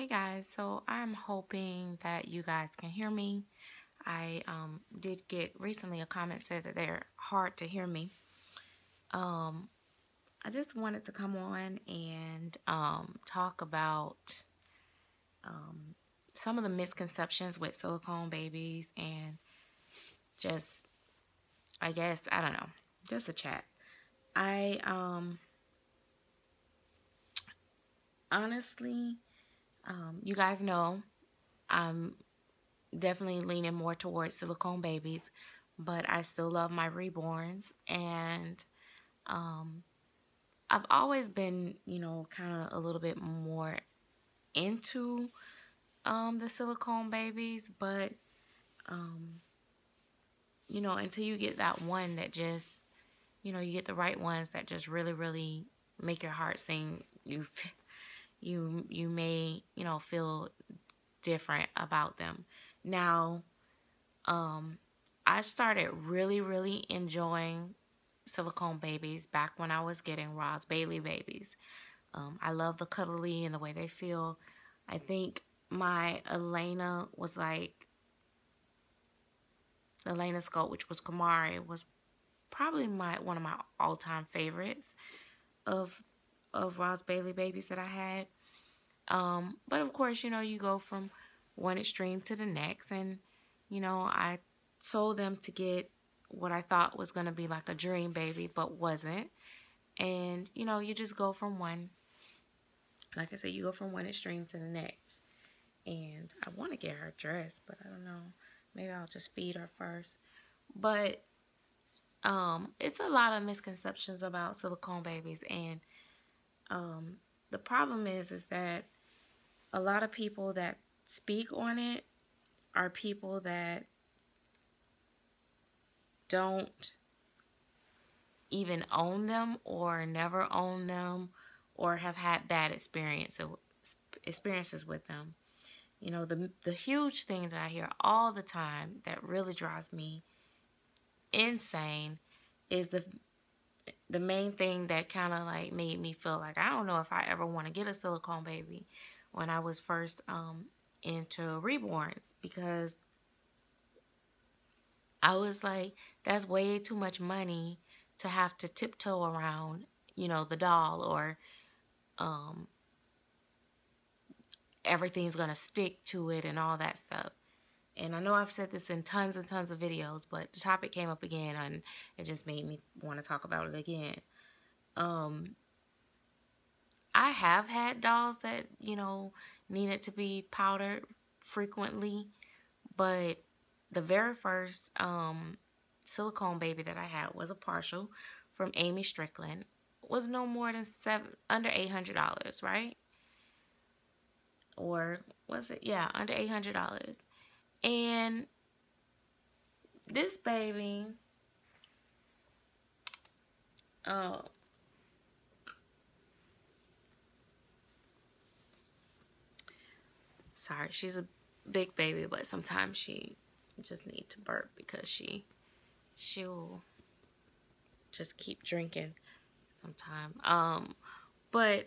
Hey guys, so I'm hoping that you guys can hear me. I um, did get recently a comment said that they're hard to hear me. Um, I just wanted to come on and um, talk about um, some of the misconceptions with silicone babies and just, I guess, I don't know, just a chat. I, um, honestly, um, you guys know I'm definitely leaning more towards silicone babies, but I still love my reborns. And um, I've always been, you know, kind of a little bit more into um, the silicone babies, but, um, you know, until you get that one that just, you know, you get the right ones that just really, really make your heart sing. You you you may you know feel different about them. Now um i started really really enjoying silicone babies back when i was getting ross bailey babies. Um, i love the cuddly and the way they feel. I think my elena was like elena sculpt which was kamari was probably my one of my all-time favorites of of Ross Bailey babies that I had. Um, but of course, you know, you go from one extreme to the next. And, you know, I sold them to get what I thought was going to be like a dream baby, but wasn't. And, you know, you just go from one, like I said, you go from one extreme to the next. And I want to get her dressed, but I don't know. Maybe I'll just feed her first. But um, it's a lot of misconceptions about silicone babies. And um, the problem is, is that a lot of people that speak on it are people that don't even own them or never own them or have had bad experience, uh, experiences with them. You know, the, the huge thing that I hear all the time that really drives me insane is the the main thing that kind of like made me feel like I don't know if I ever want to get a silicone baby when I was first um, into reborns because I was like, that's way too much money to have to tiptoe around, you know, the doll or um, everything's going to stick to it and all that stuff. And I know I've said this in tons and tons of videos, but the topic came up again and it just made me want to talk about it again. Um, I have had dolls that, you know, needed to be powdered frequently, but the very first um, silicone baby that I had was a partial from Amy Strickland. Was no more than seven under eight hundred dollars, right? Or was it? Yeah, under eight hundred dollars. And this baby, oh, sorry, she's a big baby, but sometimes she just need to burp because she she'll just keep drinking sometime. Um, but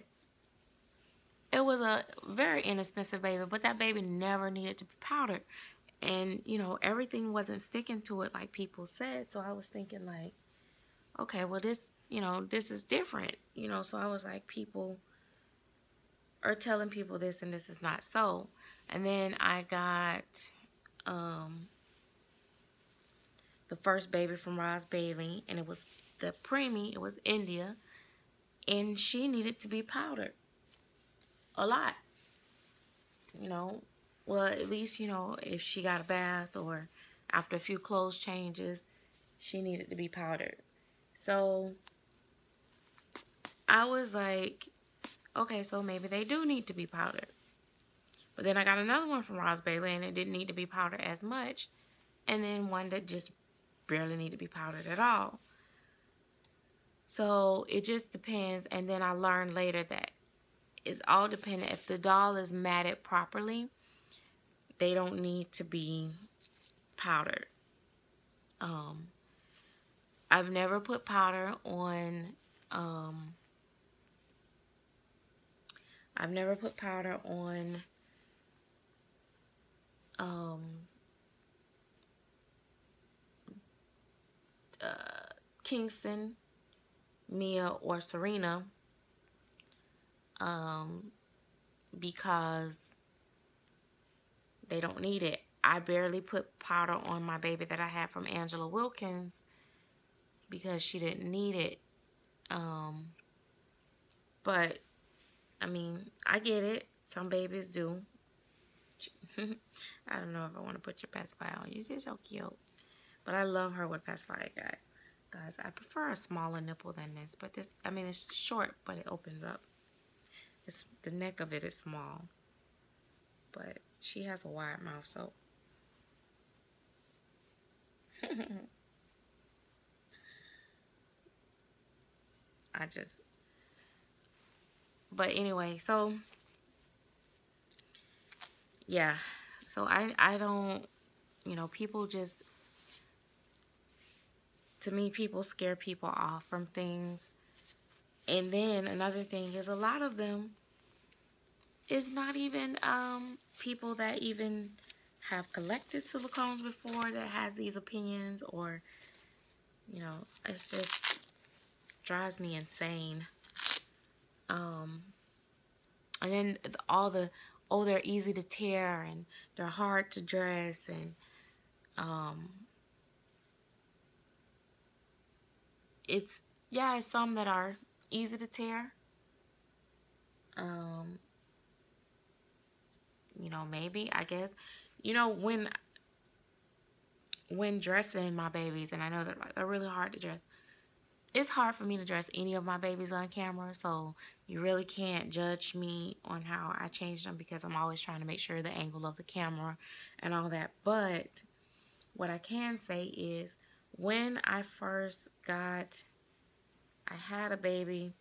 it was a very inexpensive baby, but that baby never needed to be powdered. And you know everything wasn't sticking to it like people said. So i was thinking like okay well this you know this is different. You know so i was like people are telling people this and this is not so and then i got um the first baby from Ross Bailey and it was the preemie it was India and she needed to be powdered a lot you know well, at least, you know, if she got a bath or after a few clothes changes, she needed to be powdered. So I was like, okay, so maybe they do need to be powdered. But then I got another one from Ross Bailey and it didn't need to be powdered as much. And then one that just barely need to be powdered at all. So it just depends. And then I learned later that it's all dependent. If the doll is matted properly, they don't need to be powdered. Um, I've never put powder on, um, I've never put powder on um, uh, Kingston, Mia, or Serena um, because they don't need it. I barely put powder on my baby that I had from Angela Wilkins because she didn't need it. Um, but, I mean, I get it. Some babies do. I don't know if I want to put your pacifier on. You're so cute. But I love her with pacifier, guy. Guys, I prefer a smaller nipple than this. But this, I mean, it's short, but it opens up. It's, the neck of it is small. But she has a wide mouth, so. I just. But anyway, so. Yeah. So I, I don't, you know, people just. To me, people scare people off from things and then another thing is a lot of them is not even um, people that even have collected silicones before that has these opinions or, you know, it's just drives me insane. Um, and then all the, oh, they're easy to tear and they're hard to dress and, um, it's, yeah, some that are easy to tear. Um, you know, maybe, I guess. You know, when when dressing my babies, and I know that they're really hard to dress, it's hard for me to dress any of my babies on camera, so you really can't judge me on how I change them because I'm always trying to make sure the angle of the camera and all that. But what I can say is when I first got I had a baby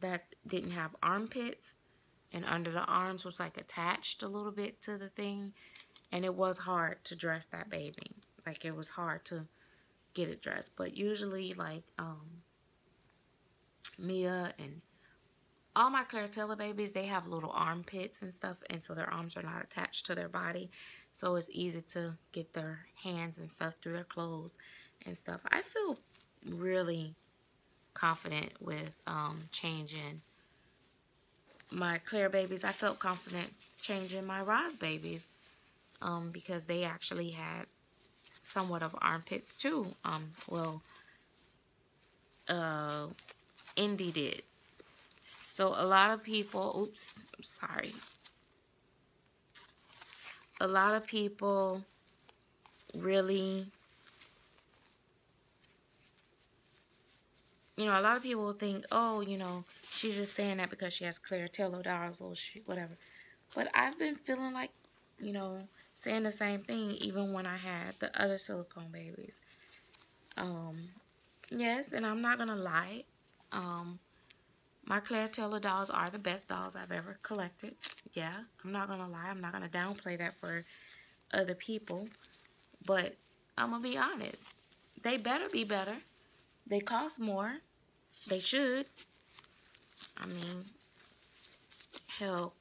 that didn't have armpits and under the arms was like attached a little bit to the thing and it was hard to dress that baby like it was hard to get it dressed. But usually like um Mia and all my Claire Taylor babies they have little armpits and stuff and so their arms are not attached to their body. So it's easy to get their hands and stuff through their clothes and stuff. I feel really confident with um, changing my Claire babies. I felt confident changing my Roz babies um, because they actually had somewhat of armpits too. Um, well, uh, Indy did. So a lot of people, oops, I'm sorry. A lot of people really you know, a lot of people think, oh, you know, she's just saying that because she has Claire Taylor dolls or she, whatever. But I've been feeling like, you know, saying the same thing even when I had the other silicone babies. Um, yes, and I'm not going to lie. Um, my Claire Taylor dolls are the best dolls I've ever collected. Yeah, I'm not going to lie. I'm not going to downplay that for other people. But I'm going to be honest. They better be better. They cost more. They should. I mean, hell,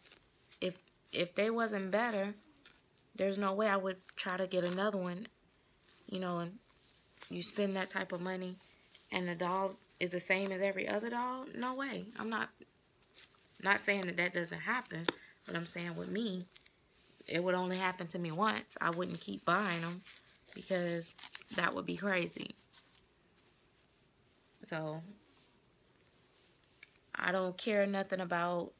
if if they wasn't better, there's no way I would try to get another one. You know, and you spend that type of money, and the doll is the same as every other doll. No way. I'm not not saying that that doesn't happen, but I'm saying with me, it would only happen to me once. I wouldn't keep buying them because that would be crazy. So I don't care nothing about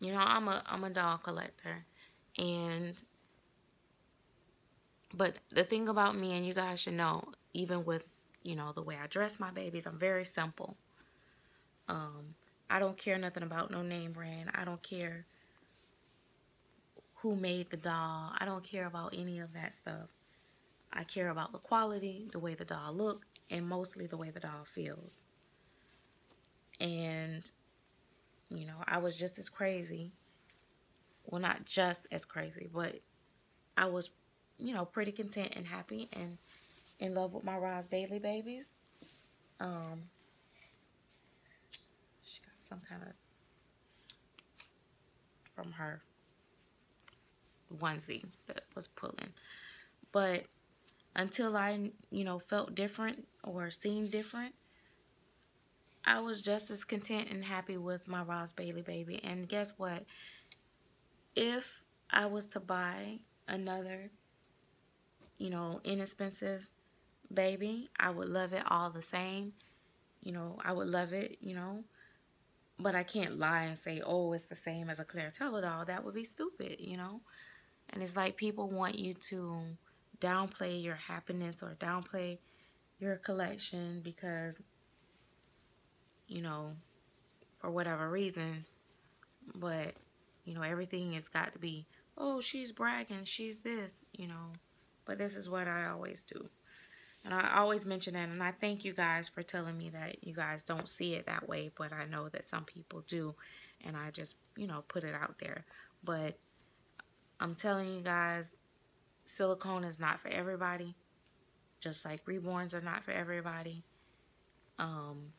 you know, I'm a I'm a doll collector and but the thing about me and you guys should know, even with, you know, the way I dress my babies, I'm very simple. Um, I don't care nothing about no name brand. I don't care who made the doll. I don't care about any of that stuff. I care about the quality, the way the doll look, and mostly the way the doll feels. And, you know, I was just as crazy. Well, not just as crazy, but I was, you know, pretty content and happy and in love with my Roz Bailey babies. Um, she got some kind of from her onesie that was pulling. But until I, you know, felt different or seemed different, I was just as content and happy with my Ross Bailey baby. And guess what? If I was to buy another, you know, inexpensive baby, I would love it all the same. You know, I would love it, you know. But I can't lie and say, oh, it's the same as a Claire Taylor doll. That would be stupid, you know. And it's like people want you to downplay your happiness or downplay your collection because, you know, for whatever reasons. But, you know, everything has got to be, oh, she's bragging, she's this, you know. But this is what I always do. And I always mention that, and I thank you guys for telling me that you guys don't see it that way, but I know that some people do, and I just, you know, put it out there. But I'm telling you guys, silicone is not for everybody, just like reborns are not for everybody. Um,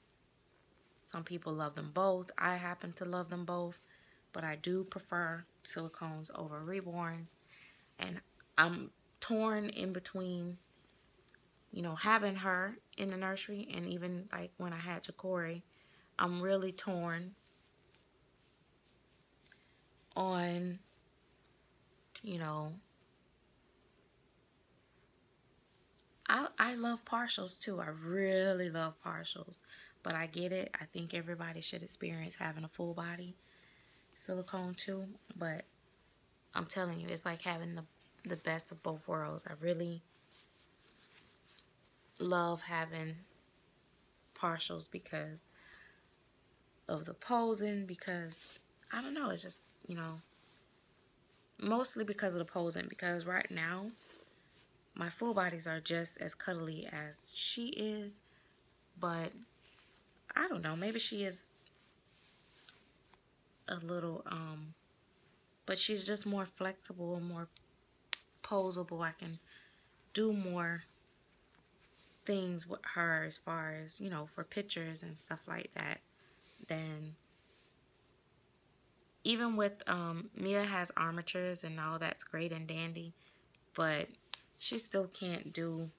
some people love them both. I happen to love them both, but I do prefer silicones over reborns, and I'm torn in between you know, having her in the nursery and even like when I had Ja'Cory, I'm really torn on, you know, I, I love partials too. I really love partials. But I get it. I think everybody should experience having a full body silicone too. But I'm telling you, it's like having the, the best of both worlds. I really love having partials because of the posing because I don't know it's just you know mostly because of the posing because right now my full bodies are just as cuddly as she is but I don't know maybe she is a little um but she's just more flexible and more posable I can do more things with her as far as, you know, for pictures and stuff like that, then even with um, Mia has armatures and all that's great and dandy, but she still can't do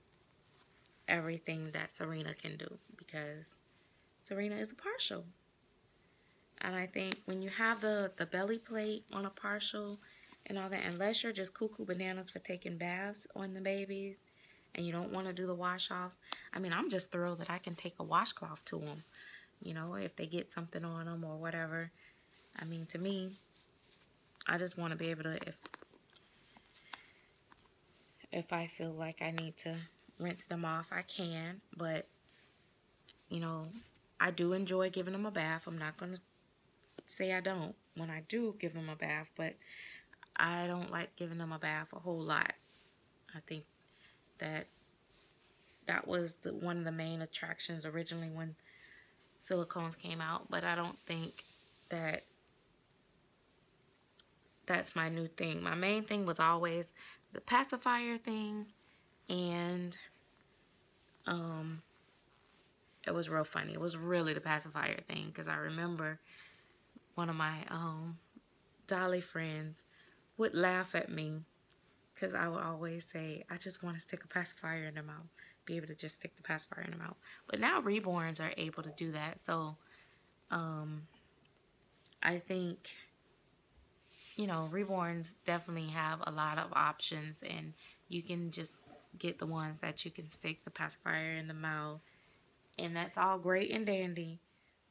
everything that Serena can do because Serena is a partial. And I think when you have the, the belly plate on a partial and all that, unless you're just cuckoo bananas for taking baths on the babies, and you don't want to do the wash off, I mean, I'm just thrilled that I can take a washcloth to them. You know, if they get something on them or whatever. I mean, to me, I just want to be able to, if if I feel like I need to rinse them off, I can. But, you know, I do enjoy giving them a bath. I'm not going to say I don't when I do give them a bath, but I don't like giving them a bath a whole lot. I think that that was the, one of the main attractions originally when silicones came out, but I don't think that that's my new thing. My main thing was always the pacifier thing and um it was real funny. It was really the pacifier thing because I remember one of my um dolly friends would laugh at me because I would always say, I just want to stick a pacifier in their mouth. Be able to just stick the pacifier in their mouth. But now reborns are able to do that. So, um, I think, you know, reborns definitely have a lot of options. And you can just get the ones that you can stick the pacifier in the mouth. And that's all great and dandy.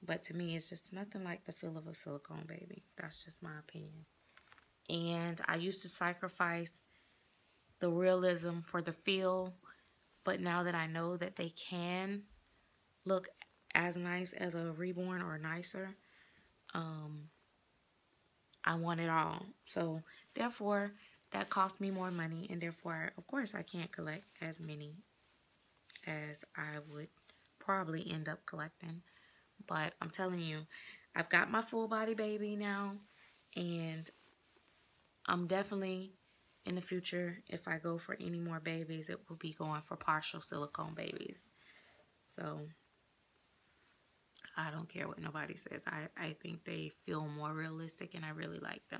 But to me, it's just nothing like the feel of a silicone baby. That's just my opinion. And I used to sacrifice the realism for the feel. But now that I know that they can look as nice as a reborn or nicer, um, I want it all. So therefore, that cost me more money. And therefore, of course, I can't collect as many as I would probably end up collecting. But I'm telling you, I've got my full body baby now. And I'm definitely in the future, if I go for any more babies, it will be going for partial silicone babies. So, I don't care what nobody says. I, I think they feel more realistic and I really like them.